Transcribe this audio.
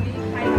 Okay.